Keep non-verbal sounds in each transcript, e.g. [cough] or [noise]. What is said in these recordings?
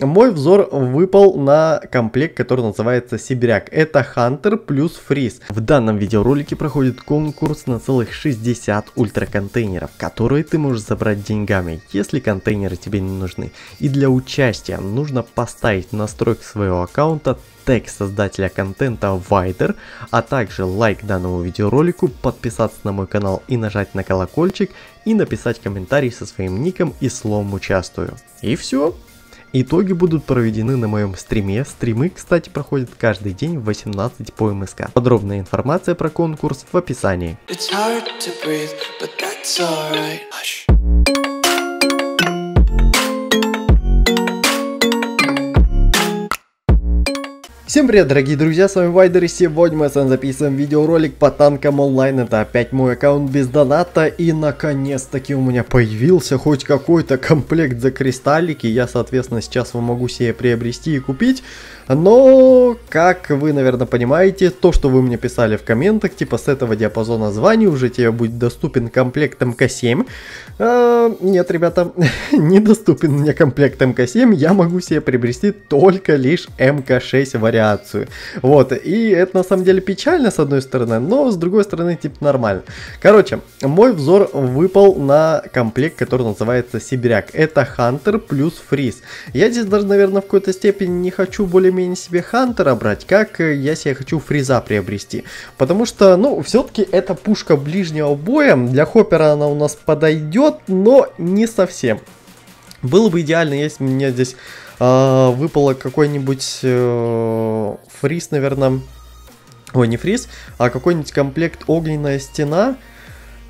Мой взор выпал на комплект, который называется Сибиряк. Это Хантер плюс Фриз. В данном видеоролике проходит конкурс на целых 60 ультраконтейнеров, которые ты можешь забрать деньгами, если контейнеры тебе не нужны. И для участия нужно поставить в настройки своего аккаунта тег создателя контента Вайдер, а также лайк данному видеоролику, подписаться на мой канал и нажать на колокольчик, и написать комментарий со своим ником и словом участвую. И все. Итоги будут проведены на моем стриме. Стримы, кстати, проходят каждый день в 18 по МСК. Подробная информация про конкурс в описании. Всем привет, дорогие друзья, с вами Вайдер, и сегодня мы с вами записываем видеоролик по танкам онлайн. Это опять мой аккаунт без доната, и наконец-таки у меня появился хоть какой-то комплект за кристаллики. Я, соответственно, сейчас вам могу себе приобрести и купить. Но, как вы, наверное, понимаете, то, что вы мне писали в комментах, типа с этого диапазона званий уже тебе будет доступен комплект МК-7. А, нет, ребята, [laughs] недоступен мне комплект МК-7, я могу себе приобрести только лишь МК-6 вариацию. Вот, и это на самом деле печально с одной стороны, но с другой стороны типа нормально. Короче, мой взор выпал на комплект, который называется Сибиряк. Это Хантер плюс Фриз. Я здесь даже, наверное, в какой-то степени не хочу более более-менее себе Хантера брать, как э, я себе хочу Фриза приобрести. Потому что, ну, все-таки это пушка ближнего боя. Для Хоппера она у нас подойдет, но не совсем. Было бы идеально, если мне здесь э, выпало какой-нибудь э, фриз, наверное. Ой, не фриз, а какой-нибудь комплект огненная стена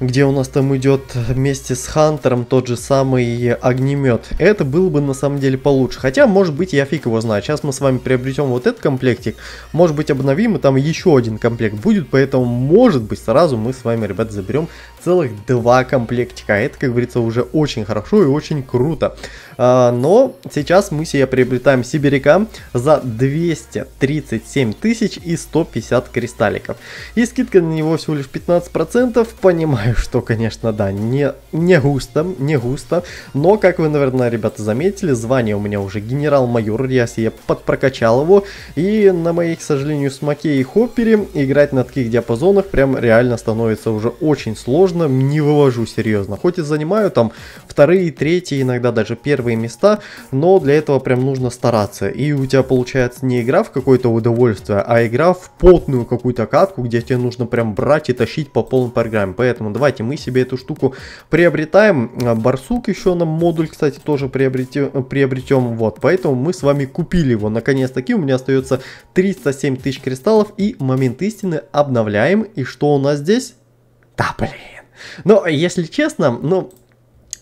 где у нас там идет вместе с Хантером тот же самый огнемет. Это было бы на самом деле получше. Хотя, может быть, я фиг его знаю. Сейчас мы с вами приобретем вот этот комплектик. Может быть, обновим, и там еще один комплект будет. Поэтому, может быть, сразу мы с вами, ребят, заберем целых два комплектика. Это, как говорится, уже очень хорошо и очень круто. А, но сейчас мы себе приобретаем Сибиряка за 237 тысяч и 150 кристалликов. И скидка на него всего лишь 15%. Понимаю, что, конечно, да, не, не густо, не густо. Но, как вы, наверное, ребята, заметили, звание у меня уже генерал-майор. Я себе подпрокачал его. И на моей, к сожалению, смоке и хоппере играть на таких диапазонах прям реально становится уже очень сложно. Не вывожу серьезно. Хоть и занимаю там вторые, третьи, иногда даже первые первые места, но для этого прям нужно стараться. И у тебя получается не игра в какое-то удовольствие, а игра в потную какую-то катку, где тебе нужно прям брать и тащить по полной программе. Поэтому давайте мы себе эту штуку приобретаем. А, барсук еще нам модуль, кстати, тоже приобретем. приобретем. Вот, поэтому мы с вами купили его. Наконец-таки у меня остается 307 тысяч кристаллов и момент истины обновляем. И что у нас здесь? Да, блин. Но, если честно, ну,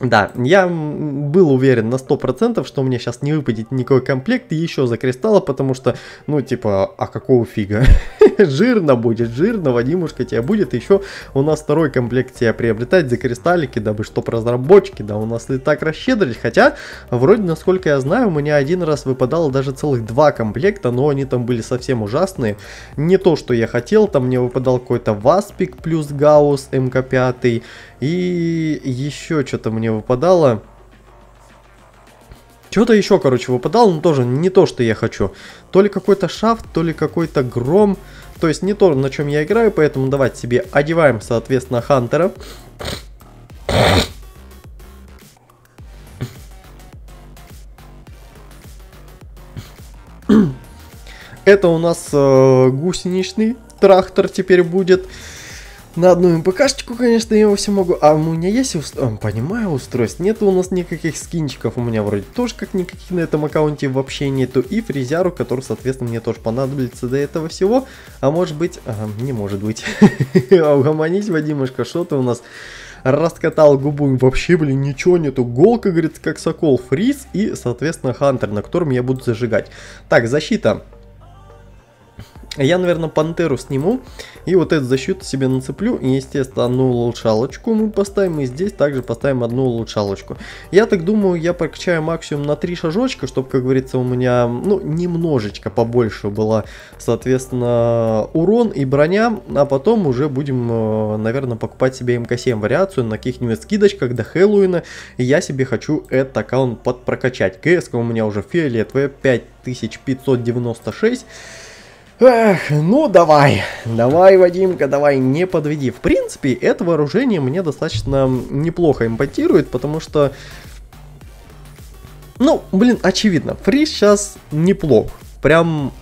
да, я был уверен на 100%, что мне сейчас не выпадет никакой комплект и еще за кристалла, потому что, ну, типа, а какого фига? [laughs] жирно будет, жирно, Вадимушка тебе будет еще у нас второй комплект тебе приобретать за кристаллики, дабы чтоб разработчики, да, у нас и так расщедрились, хотя, вроде, насколько я знаю, у меня один раз выпадало даже целых два комплекта, но они там были совсем ужасные, не то, что я хотел, там мне выпадал какой-то Васпик плюс Гаус МК5, и еще что-то мне выпадало. Что-то еще, короче, выпадало, но тоже не то, что я хочу. То ли какой-то шафт, то ли какой-то гром. То есть не то, на чем я играю, поэтому давайте себе одеваем, соответственно, Хантера. Это у нас э, гусеничный трактор теперь будет. На одну МПКшечку, конечно, я его все могу. А у меня есть устройство? Понимаю устройств. Нет у нас никаких скинчиков. У меня вроде тоже как никаких на этом аккаунте вообще нету. И фрезяру, который, соответственно, мне тоже понадобится до этого всего. А может быть... Ага, не может быть. [laughs] Угомонись, Вадимушка, что ты у нас раскатал губу, вообще, блин, ничего нету. Голка, говорит, как сокол, фриз и, соответственно, хантер, на котором я буду зажигать. Так, защита. Я, наверное, пантеру сниму и вот эту защиту себе нацеплю. И, естественно, одну улучшалочку мы поставим. И здесь также поставим одну улучшалочку. Я так думаю, я прокачаю максимум на 3 шажочка, чтобы, как говорится, у меня, ну, немножечко побольше было, соответственно, урон и броня. А потом уже будем, э, наверное, покупать себе МК-7 вариацию на каких-нибудь скидочках до Хэллоуина. И я себе хочу этот аккаунт подпрокачать. КС у меня уже фиолетовая, 5596. Эх, ну давай, давай, Вадимка, давай, не подведи. В принципе, это вооружение мне достаточно неплохо импотирует, потому что... Ну, блин, очевидно, фриз сейчас неплох. Прям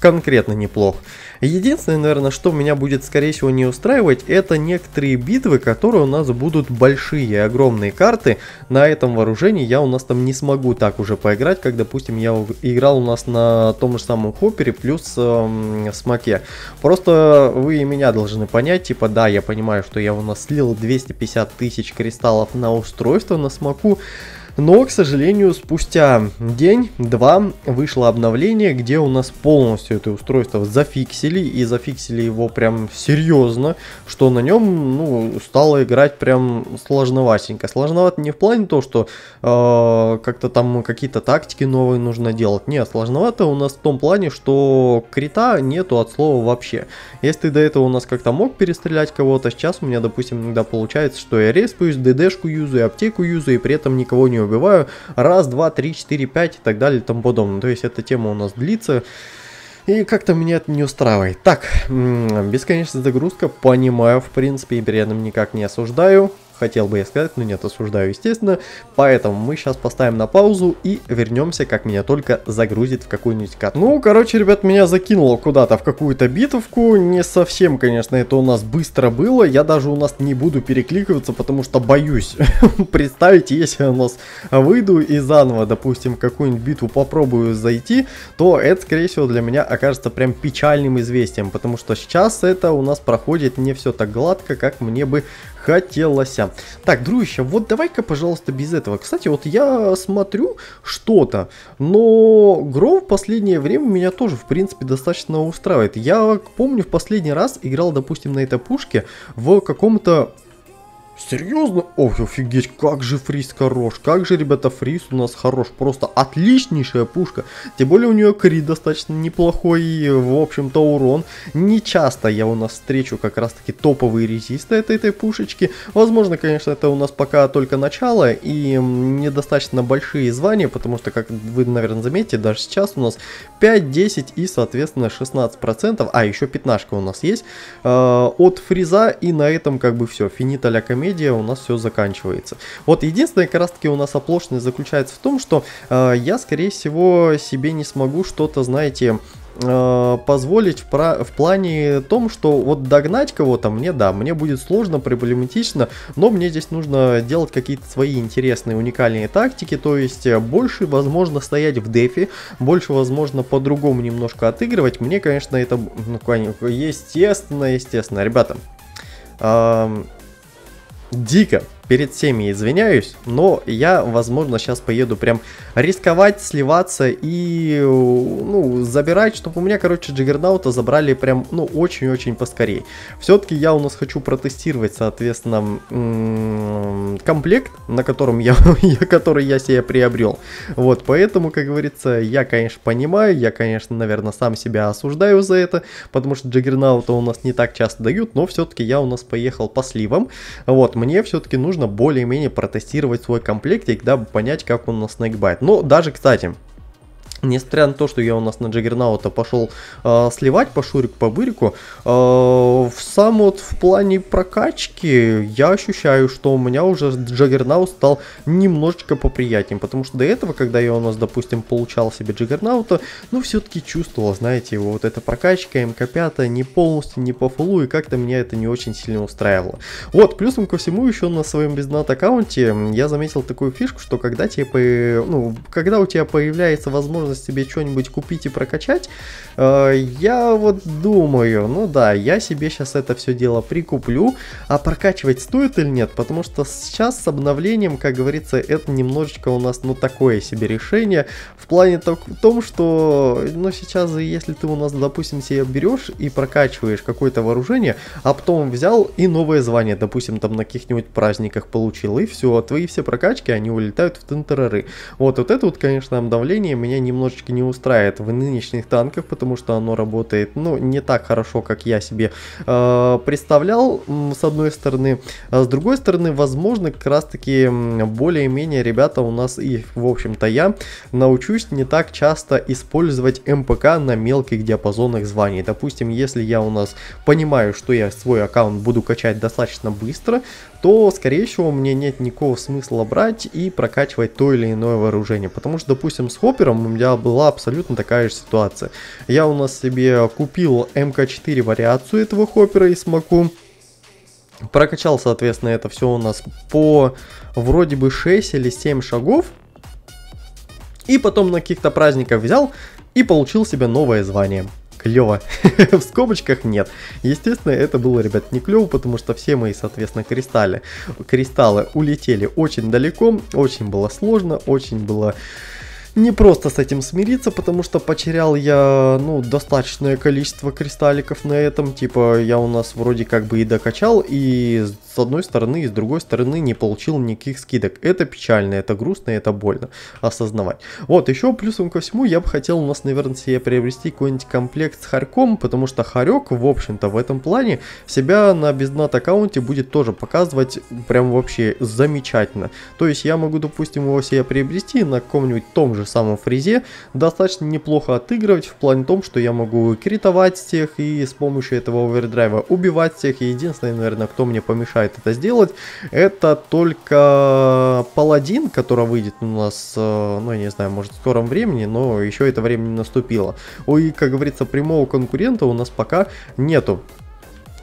конкретно неплох. Единственное, наверное, что меня будет, скорее всего, не устраивать, это некоторые битвы, которые у нас будут большие, огромные карты. На этом вооружении я у нас там не смогу так уже поиграть, как, допустим, я играл у нас на том же самом Хоппере плюс э, Смоке. Просто вы и меня должны понять, типа, да, я понимаю, что я у нас слил 250 тысяч кристаллов на устройство на Смоку, но, к сожалению, спустя день-два вышло обновление, где у нас полностью это устройство зафиксили, и зафиксили его прям серьезно, что на нем, ну, стало играть прям сложноватенько. Сложновато не в плане того, что э, как-то там какие-то тактики новые нужно делать. Нет, сложновато у нас в том плане, что крита нету от слова вообще. Если до этого у нас как-то мог перестрелять кого-то, сейчас у меня, допустим, иногда получается, что я респаюсь, ДДшку юзаю, аптеку юзаю, и при этом никого не убиваю. Раз, два, три, четыре, пять и так далее и тому подобное. То есть эта тема у нас длится. И как-то меня это не устраивает. Так, бесконечная загрузка, понимаю, в принципе, и при этом никак не осуждаю хотел бы я сказать, но нет, осуждаю, естественно. Поэтому мы сейчас поставим на паузу и вернемся, как меня только загрузит в какую-нибудь карту. Ну, короче, ребят, меня закинуло куда-то в какую-то битовку. Не совсем, конечно, это у нас быстро было. Я даже у нас не буду перекликиваться, потому что боюсь. [laughs] Представить, если я у нас выйду и заново, допустим, в какую-нибудь битву попробую зайти, то это, скорее всего, для меня окажется прям печальным известием, потому что сейчас это у нас проходит не все так гладко, как мне бы хотелось. Так, дружище, вот давай-ка, пожалуйста, без этого. Кстати, вот я смотрю что-то, но Гром в последнее время меня тоже, в принципе, достаточно устраивает. Я помню, в последний раз играл, допустим, на этой пушке в каком-то Серьезно? Ох, офигеть, как же фриз хорош. Как же, ребята, фриз у нас хорош. Просто отличнейшая пушка. Тем более у нее крит достаточно неплохой, в общем-то, урон. Не часто я у нас встречу как раз-таки топовые резисты этой, этой пушечки. Возможно, конечно, это у нас пока только начало и недостаточно большие звания, потому что, как вы, наверное, заметите, даже сейчас у нас 5, 10 и, соответственно, 16%, а еще пятнашка у нас есть, э, от фриза, и на этом как бы все, финита ля комедия комедия у нас все заканчивается. Вот единственное, как раз таки у нас оплошность заключается в том, что э, я, скорее всего, себе не смогу что-то, знаете, э, позволить в, про, в плане том, что вот догнать кого-то мне, да, мне будет сложно, проблематично, но мне здесь нужно делать какие-то свои интересные, уникальные тактики, то есть э, больше возможно стоять в дефе, больше возможно по-другому немножко отыгрывать. Мне, конечно, это, ну, естественно, естественно, ребята, э, дико перед всеми извиняюсь, но я, возможно, сейчас поеду прям рисковать, сливаться и, ну, забирать, чтобы у меня, короче, Джиггернаута забрали прям, ну, очень-очень поскорей. Все-таки я у нас хочу протестировать, соответственно, комплект, на котором [laughs] я, который я себе приобрел. Вот, поэтому, как говорится, я, конечно, понимаю, я, конечно, наверное, сам себя осуждаю за это, потому что Джаггернаута у нас не так часто дают, но все-таки я у нас поехал по сливам. Вот, мне все-таки нужно нужно более-менее протестировать свой комплектик, дабы понять, как он на снейкбайт. Но даже, кстати, Несмотря на то, что я у нас на Джаггернаута пошел э, сливать по шурику, по бырику, э, в сам вот в плане прокачки я ощущаю, что у меня уже Джаггернаут стал немножечко поприятнее, потому что до этого, когда я у нас, допустим, получал себе Джаггернаута, ну, все-таки чувствовал, знаете, вот эта прокачка МК5 не полностью, не по фулу, и как-то меня это не очень сильно устраивало. Вот, плюсом ко всему, еще на своем безнат аккаунте я заметил такую фишку, что когда тебе, ну, когда у тебя появляется возможность возможность себе что-нибудь купить и прокачать, э, я вот думаю, ну да, я себе сейчас это все дело прикуплю, а прокачивать стоит или нет, потому что сейчас с обновлением, как говорится, это немножечко у нас, ну, такое себе решение, в плане том, что, ну, сейчас, если ты у нас, допустим, себе берешь и прокачиваешь какое-то вооружение, а потом взял и новое звание, допустим, там на каких-нибудь праздниках получил, и все, твои все прокачки, они улетают в тентерары. Вот, вот это вот, конечно, обновление меня немножечко не устраивает в нынешних танках, потому что оно работает, ну, не так хорошо, как я себе э, представлял, с одной стороны. А с другой стороны, возможно, как раз-таки более-менее ребята у нас и, в общем-то, я научусь не так часто использовать МПК на мелких диапазонах званий. Допустим, если я у нас понимаю, что я свой аккаунт буду качать достаточно быстро, то, скорее всего, мне нет никакого смысла брать и прокачивать то или иное вооружение. Потому что, допустим, с Хоппером у меня была абсолютно такая же ситуация. Я у нас себе купил МК4 вариацию этого Хоппера и смогу Прокачал, соответственно, это все у нас по вроде бы 6 или 7 шагов. И потом на каких-то праздниках взял и получил себе новое звание клево. [laughs] в скобочках нет. Естественно, это было, ребят, не клево, потому что все мои, соответственно, кристаллы, кристаллы улетели очень далеко, очень было сложно, очень было не просто с этим смириться, потому что потерял я, ну, достаточное количество кристалликов на этом. Типа, я у нас вроде как бы и докачал, и с одной стороны, и с другой стороны не получил никаких скидок. Это печально, это грустно, это больно осознавать. Вот, еще плюсом ко всему, я бы хотел у нас, наверное, себе приобрести какой-нибудь комплект с Харьком, потому что Харек, в общем-то, в этом плане себя на безднат аккаунте будет тоже показывать прям вообще замечательно. То есть я могу, допустим, его себе приобрести на каком-нибудь том же самом фризе, достаточно неплохо отыгрывать в плане том, что я могу критовать всех и с помощью этого овердрайва убивать всех. И единственное, наверное, кто мне помешает это сделать, это только паладин, который выйдет у нас, э, ну я не знаю, может в скором времени, но еще это время не наступило. Ой, как говорится, прямого конкурента у нас пока нету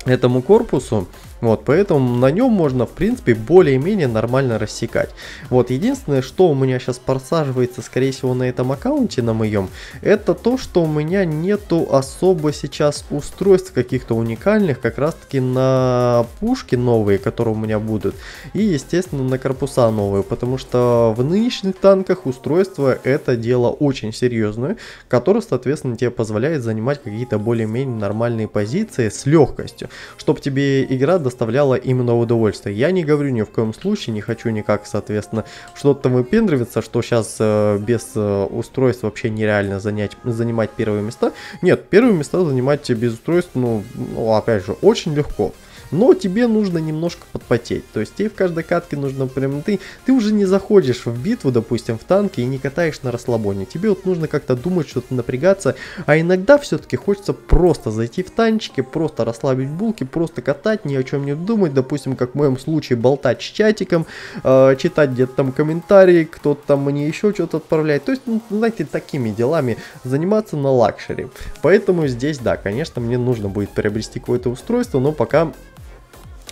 этому корпусу. Вот, поэтому на нем можно, в принципе, более-менее нормально рассекать. Вот, единственное, что у меня сейчас просаживается, скорее всего, на этом аккаунте, на моем, это то, что у меня нету особо сейчас устройств каких-то уникальных, как раз-таки на пушки новые, которые у меня будут, и, естественно, на корпуса новые, потому что в нынешних танках устройство это дело очень серьезное, которое, соответственно, тебе позволяет занимать какие-то более-менее нормальные позиции с легкостью, чтобы тебе игра доставляло именно удовольствие. Я не говорю ни в коем случае, не хочу никак, соответственно, что-то выпендриваться, что сейчас э, без э, устройств вообще нереально занять, занимать первые места. Нет, первые места занимать без устройств, ну, ну опять же, очень легко но тебе нужно немножко подпотеть. То есть тебе в каждой катке нужно прям, ты, ты уже не заходишь в битву, допустим, в танке и не катаешь на расслабоне. Тебе вот нужно как-то думать, что-то напрягаться, а иногда все-таки хочется просто зайти в танчики, просто расслабить булки, просто катать, ни о чем не думать, допустим, как в моем случае, болтать с чатиком, э, читать где-то там комментарии, кто-то там мне еще что-то отправляет. То есть, ну, знаете, такими делами заниматься на luxury. Поэтому здесь, да, конечно, мне нужно будет приобрести какое-то устройство, но пока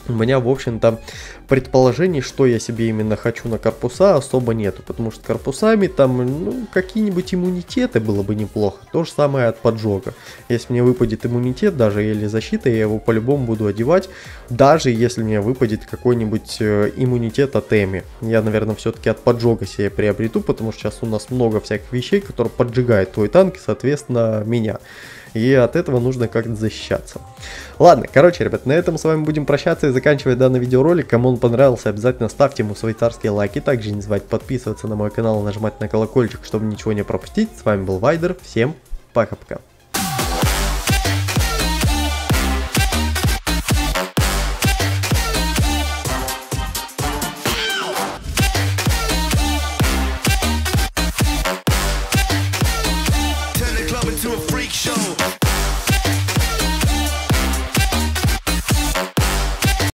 у меня, в общем-то, предположений, что я себе именно хочу на корпуса, особо нету, потому что корпусами там, ну, какие-нибудь иммунитеты было бы неплохо. То же самое от поджога. Если мне выпадет иммунитет, даже или защита, я его по-любому буду одевать, даже если мне выпадет какой-нибудь э, иммунитет от Эми. Я, наверное, все-таки от поджога себе приобрету, потому что сейчас у нас много всяких вещей, которые поджигают твой танк и, соответственно, меня и от этого нужно как-то защищаться. Ладно, короче, ребят, на этом с вами будем прощаться и заканчивать данный видеоролик. Кому он понравился, обязательно ставьте ему свои царские лайки. Также не забывайте подписываться на мой канал и нажимать на колокольчик, чтобы ничего не пропустить. С вами был Вайдер, всем пока-пока.